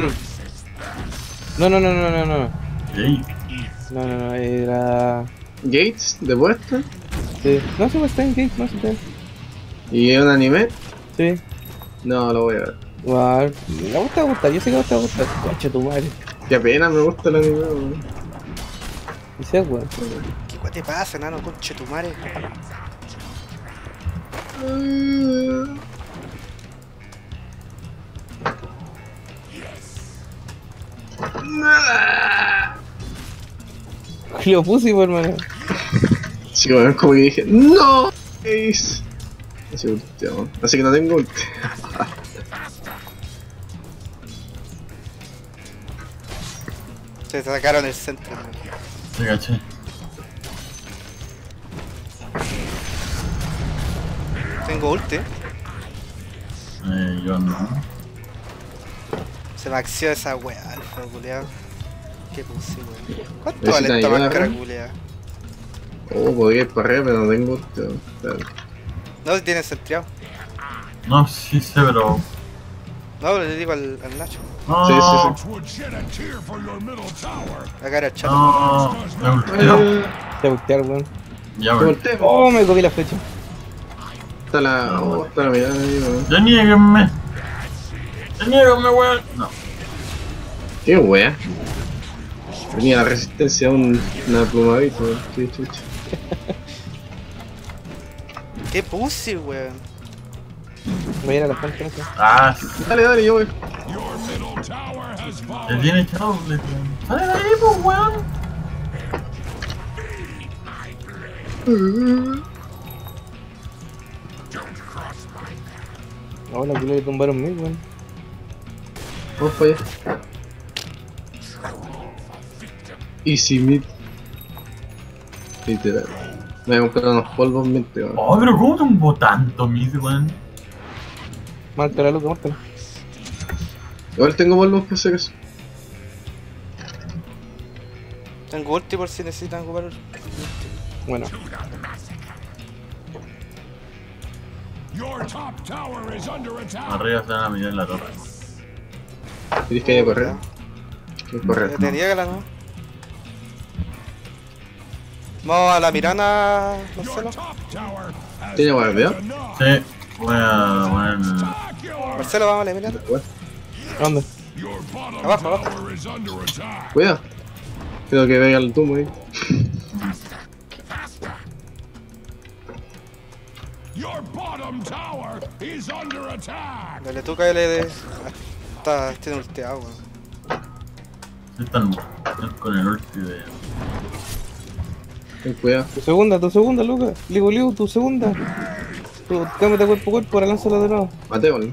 No, no, no, no, no, no. Ey, No, no, no, era. Gates de vuelta. Sí. No se Stains Gates, no se puede. Y es un anime. Sí. No, lo voy a ver. Igual. Me gusta gustar, yo sé que a vos te va a gustar. Concha tu madre. Qué pena me gusta el anime. weón. Y weón. ¿Qué te pasa, nano? Conche tu madre. Lo puse, pues, hermano. Sí, bueno, como que dije, ¡No! Ace. Así, que no tengo ulti. Se sacaron el centro. te caché. Tengo ulti. Eh, yo no. Se me acció esa weá, alfa, culiao. ¿Qué puse, weón? ¿Cuánto vale esta máscara, weón. culiao? Oh, podría ir para arriba, pero no tengo weón. No, si tiene centriado. No, sí sé, pero. No, le digo al, al Nacho. No, Sí, sí, tower. Acá era el chato. No, me. Eh, Te voltear, weón. Ya, te weón. volteo. Oh, me comí la flecha. Está la. Oh, está la mirada ahí, weón. Ya nieguenme. Ya nieguenme, weón. No. Qué wea. Tenía la resistencia a un, una plumadita, weón. Qué chucha. ¿Qué puse, weón? Voy a ir a la fuente. Ah, sí. Dale, dale, yo voy. Fallen. tiene echado, weón. Sale de ahí, pues, weón. Ahora que le tumbaron mil, weón. Vamos para allá. Easy mid. Literal. Me voy a comprar unos polvos mente, weón. Oh, pero ¿cómo tumbó tanto, mid, weón? Mártela, loco, mártela. Igual tengo polvos por si acaso. Tengo ulti por si necesitan ocupar ulti. Bueno, Your top tower is under attack. Arriba se van a mirar en la torre. ¿Querés que haya correr? Quiero correr. Te niega la no. Vamos a la Mirana, Marcelo. ¿Tiene guardia? Sí, voy a poner. Spectacular. Marcelo, vamos a la Mirana. ¿Dónde? Your bottom Abajo, abajo. tower is under attack. Cuidado. Creo que venga el tumbo ahí. Your bottom tower is under attack. Dale tú, cállale de. Está, tiene ulteado, weón. Sí, están están con el ulti de. Ten cuidado. Tu segunda, tu segunda, Lucas. Ligo, Ligo, tu segunda. Tu, cámbiate cuerpo a cuerpo, ahora lánzala de nuevo. Matémoslo.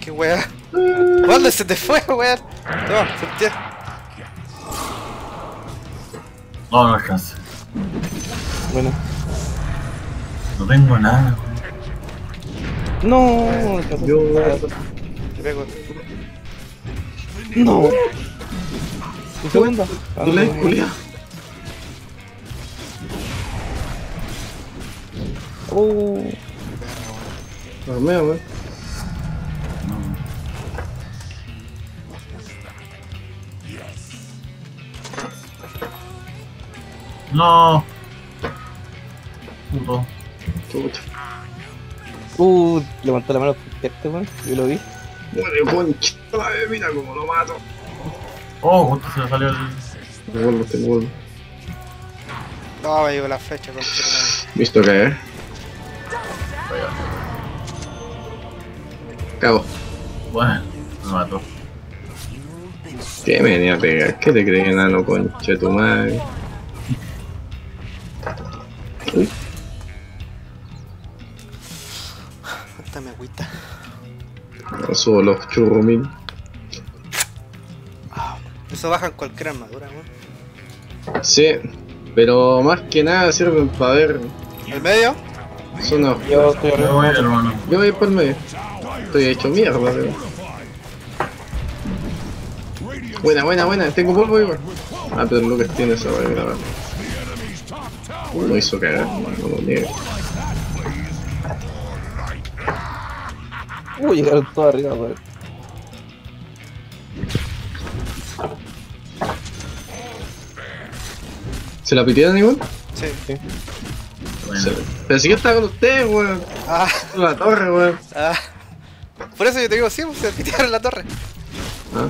Qué weá. ¿Dónde se te fue, weón? Toma, se te... No, no alcance. Bueno. No tengo nada, weón. No. Yo. Te pego. No. Tu segunda. No le. Oh. Armea, weón. No. Puto. Uh, levantó la mano este weón. Yo lo vi. Muere, concha. Mira cómo lo mato. Oh, justo se me salió el. Te vuelvo, te vuelvo. No, me llegó la flecha con Visto caer. Cago. Bueno, me mató. ¿Qué me venía a pegar? ¿Qué te crees, enano, concha de tu madre? Uy, Dame agüita. no subo los churrumil. Eso baja en cualquier armadura, weón. Sí, pero más que nada sirven para ver ¿El medio? Yo estoy Me arriba. voy, hermano. Yo voy por el medio. Estoy hecho mierda, pero. Buena, buena, buena. Tengo polvo igual. Ah, pero Lucas tiene esa para grabar. No hizo cagar, no lo niego. Uy, llegaron todos arriba, weón. ¿Se la pitearon igual? Sí. Bueno, Se- Pero si yo estaba con ustedes, weón. Ah, En la torre, weón. ah. Por eso yo te digo, sí, pues, se pitearon la torre. Ah.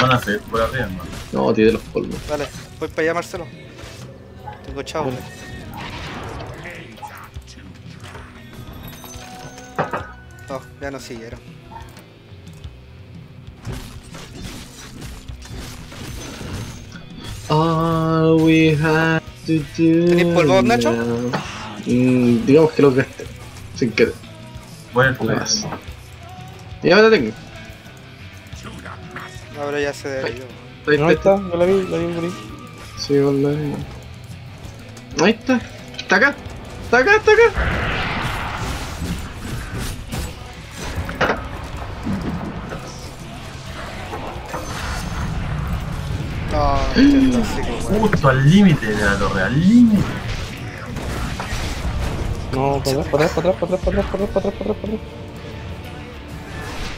van a seguir por arriba, hermano. No, tiré los polvos. Dale, voy para allá, Marcelo. Tengo chavo. No, ya no siguieron. All we have to do. ¿Tenés polvo, Nacho? Mm, digamos que lo gasté. Sin querer. Bueno, La más. Ya me la tengo. Ahora ya se debió. Ahí No, ahí está. está, yo la vi, la vi por ahí. Sí, hola. Ahí está. Está acá. Está acá, está acá. Justo al límite de la torre, al límite. No, para atrás, para atrás, para atrás, para atrás, para atrás, para atrás, para atrás, para.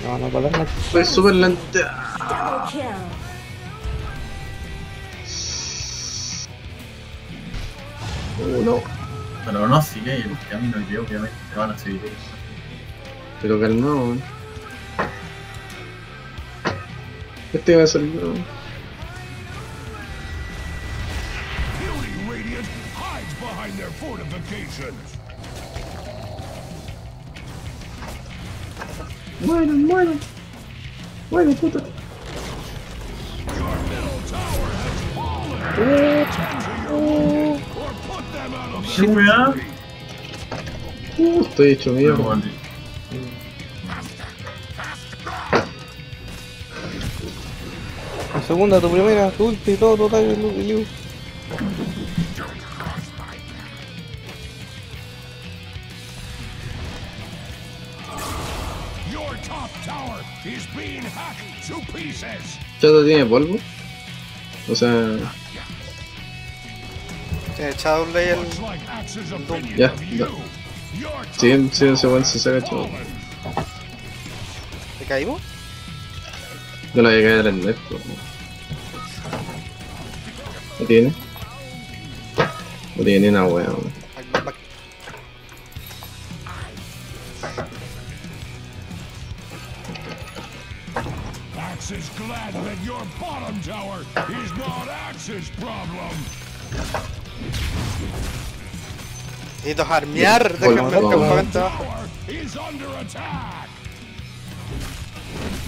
No, no, para atrás, Fue súper kill. Uno. Pero no sigue el camino que obviamente van a seguir. Pero calmado, weón. Este va a salir. Instructions. Mueran, mueran. Muere, puta. Oh. ¿Sí me da? Uh, estoy hecho mierda. No, La segunda, tu primera, tu ulti, todo, total, el, el, tiene polvo. O sea. Echa doble el. el ya, da. Sí, sí, ese buen se saca, chaval. ¿Te caímos? No la voy a caer en esto. No tiene. No tiene ni una wea, weón. Necesito armear. Déjenme el Bueno, campamento abajo. Tower is under attack.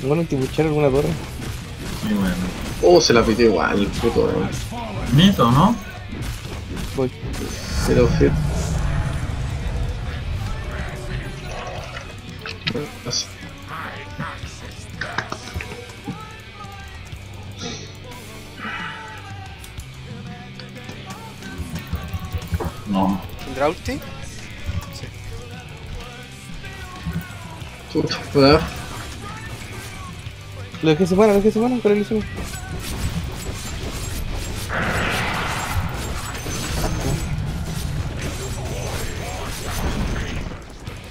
Bueno, que buchar alguna torre. Sí, bueno. Oh, se la pitió igual, el puto weón. Mito, ¿no? Voy. Pero fit. Así. No. ¿Tendrá ulti? Chucha, ¿verdad? Lo dejé semana, lo dejé semana, con el ilusión.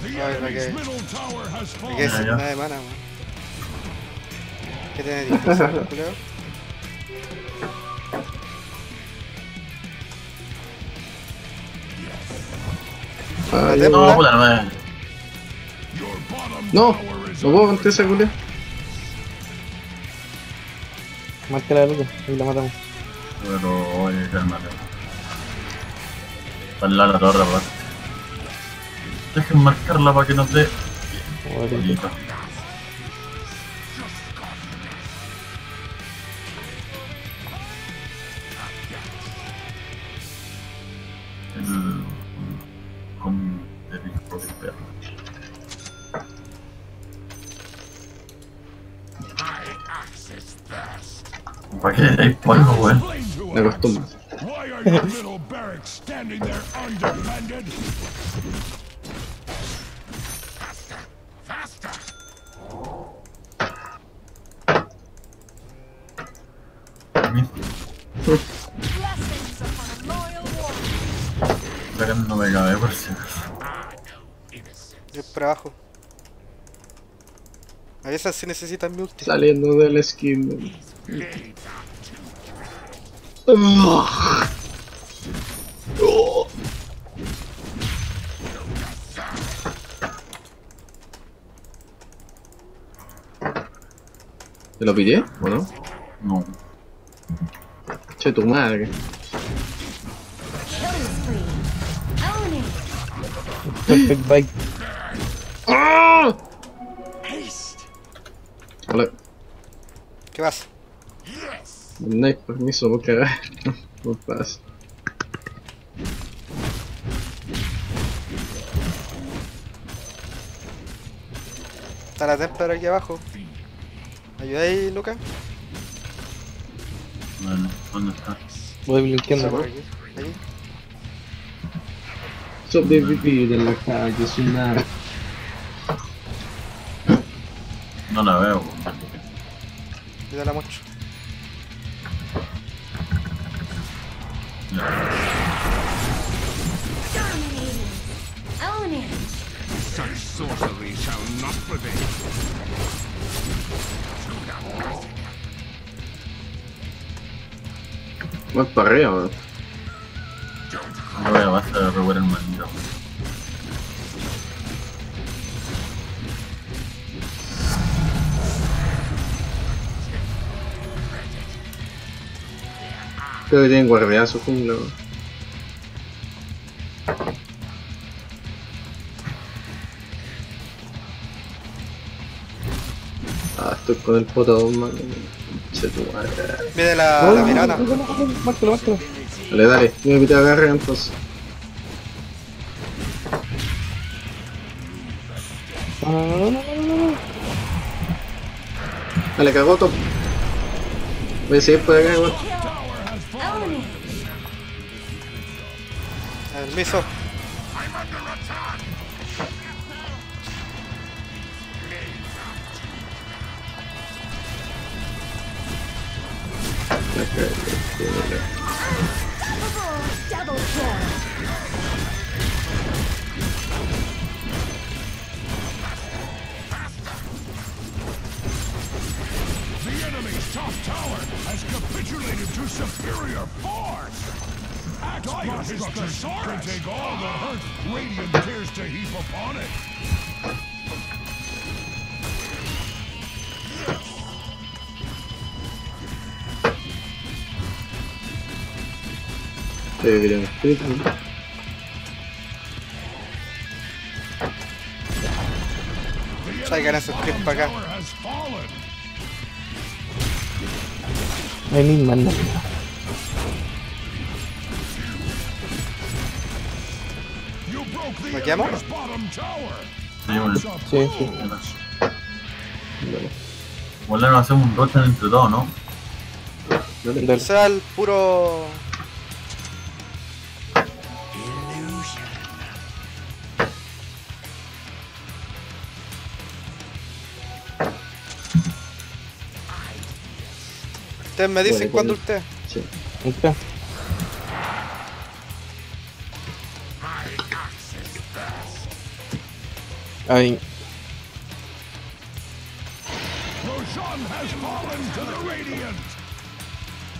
The Ay, la enemy's que- middle tower has Me fallen. quedé sin nada de mana. ¿Qué culeo? Ah, ya. No, puta, no bottom No, is no puedo contra esa culia. Marca la loca, y la matamos. Pero, oye, cálmate. Para la la torre, aparte. Dejen marcarla para que nos dé. Joder, a loyal warrior. Sacando me cabe por si acaso. Yo por abajo. A veces sí necesitan mi ulti. Saliendo del skin. ¿Te lo pillé o no? No. Che, tu madre. Perfect bite. ¡Ah! Hola, ¿Qué pasa? no hay permiso por cagar. No pasa. Está la Templar aquí abajo. ¿Ayudáis, Luca? Bueno, ¿dónde está? Voy blinkeando. aquí. Ahí. Sobrevivir en la calle sin nada. No la veo, Weón. No voy a robar el maldito. Creo que tienen guardián su jungla. Ah, estoy con el potón, man. Che, tu madre. Viene la, la mirana. Márcalo, márcalo. Dale, dale. Yo me pité a agarre entonces. No, no, no, no, no. Dale, cagó top. Voy a seguir por acá, weón. Own Espíritu. Traigan esos clips para acá. Tower has fallen. Ahí mismo anda. You broke the ¿Me llamo? Sí, bueno. Sí, sí. Igual hacemos un rocha entre todos, ¿no? O sea, el puro. Ustedes me dicen bueno. usted. Sí. Ahí está. Ahí. Roshan has fallen to the Radiant.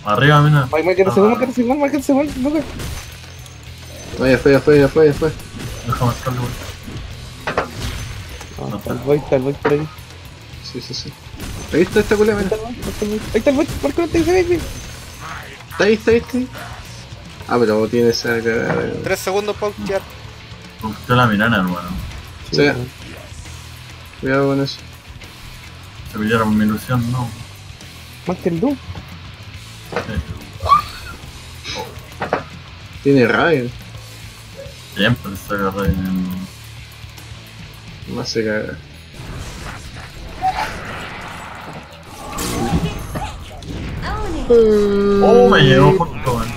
Arriba, mira. Ay, márcate igual, márcate igual, márcate igual, loca. No, ya fue, ya fue, ya fue, ya fue. Déjame marcarle, güey. Ah, está el boy, está el por ahí. Sí, sí, sí. Ahí está esta culea, mira. Ahí está el el boy, marca no te dice baby. Está ahí, está ahí, está ahí. Ah, pero tiene esa cagada. de- Tres segundos para. Me gustó la mirana, hermano. Sí. Cuidado con eso. Se pillaron mi ilusión, no. Marca el do. Sí. Tiene rabia. Siempre se agarra en... Más se caga. Oh, me llegó justo, weón.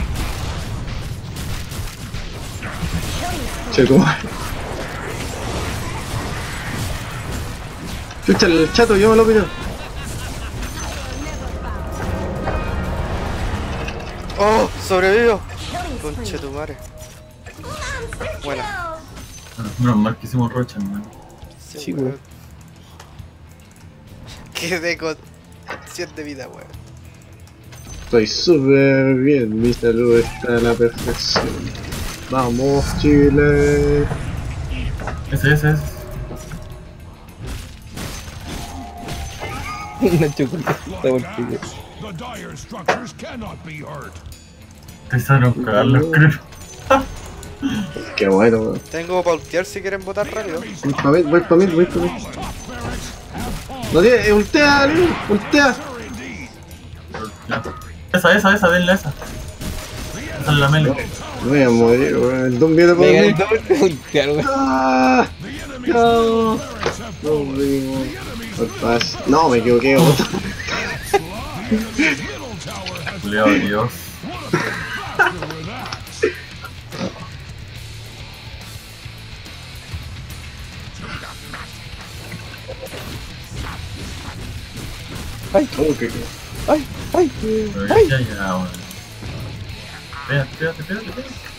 Che, ¿cómo? Chucha, el chato, yo me lo pido. ¡Oh! Spree. Conche tu madre. Bueno. Menos mal que hicimos rocha, hermano. Sí, weón. Quedé con 100 de vida, weón. Estoy súper bien, mi salud está a la perfección. Vamos, Chile. Ese, ese, ese. Una chocolate está volteada. The dire structures cannot be hurt. Te hicieron cagar los creeps. Qué bueno, weón. Tengo para ultiar si quieren votar rápido. Voy pa' mí, voy pa' mí, voy pa' mí. No tiene, eh, ultea, Leo, ultea. Esa, esa, esa, denle esa. Esa es la mele. Me voy a morir, weón. El don viene por mí. el weón. ¡Ah! No, no, paz. No, me equivoqué, weón. Culeado Dios. ¿Cómo que? Ay, ay. Pero ya, ya, ya, weón. Espérate, espérate, espérate, espérate.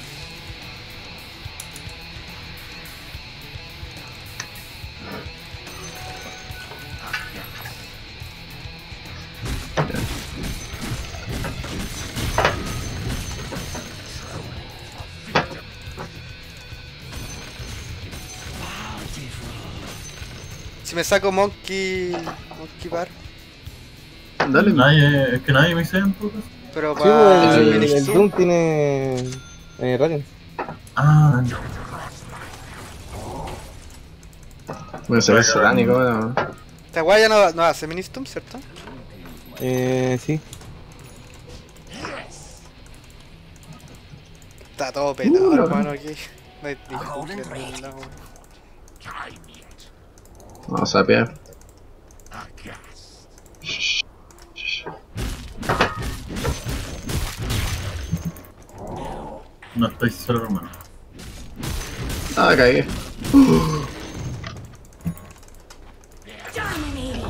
Si me saco Monkey. Monkey Bar. Dale, Nadie, es que nadie me dice en todo caso. Pero Sí, para weón, el el. Doom tiene. Eh. Ah, no. Bueno, se ve satánico, weón. Esta weá ya no, no hace mini zoom, ¿cierto? Eh, sí. Está todo petado, hermano, aquí. No hay no. Vamos a pegar. No estoy solo, hermano. Ah, cagué. Dominating.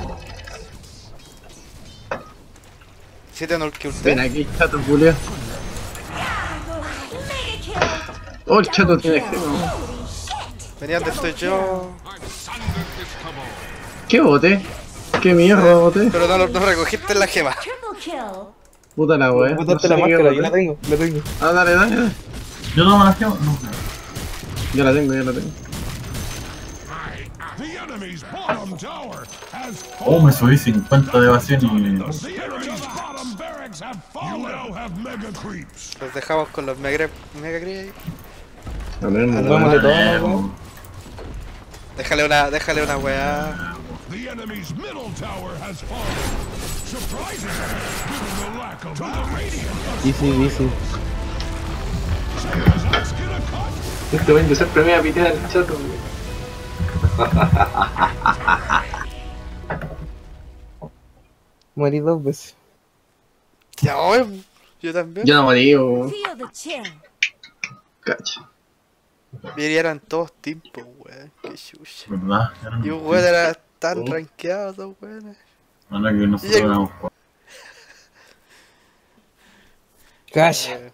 Si te no que Ven usted. aquí, chato, Julio. Oh, el chato tiene extremo. Venía donde estoy yo. ¿Qué bote? ¿Qué mierda bote? Pero no, no recogiste la gema. Puta la wea. Botaste No la sé qué máscara, yo la tengo, la tengo. Ah, dale, dale, dale. Yo no me la gemo. No. Ya la tengo, ya la tengo. The enemy's bottom tower has Oh, me subí 50 de evasión y. Los dejamos con los mega, mega Creep. A ver, no, Vamos de todo, ¿no? Déjale una, déjale una weá. Easy, easy. A? Este weón siempre me va a pitear el chato. Morí dos veces. Ya, oye, yo también. Yo no the chill. cacha. Vinieran todos tiempos, weón. Qué chucha. Y un- weón era tan rankeado, dos weones. No, no, que nosotros éramos Calla.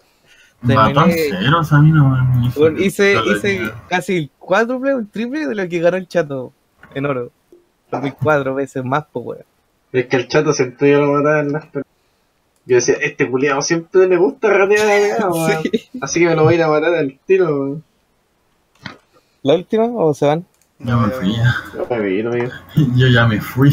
Ceros a mí no me hizo- Bueno, hice, casi el cuádruple o el triple de lo que ganó el chato en oro. Lo vi cuatro veces más, pues, weón. Es que el chato siempre yo lo mataba en las. Yo decía, este culiado siempre le gusta ratear a weón. Sí. Así que me lo voy a ir a matar al tiro, weón. ¿La última o se van? Ya me fui, ya. Me vi, no. Yo ya me fui.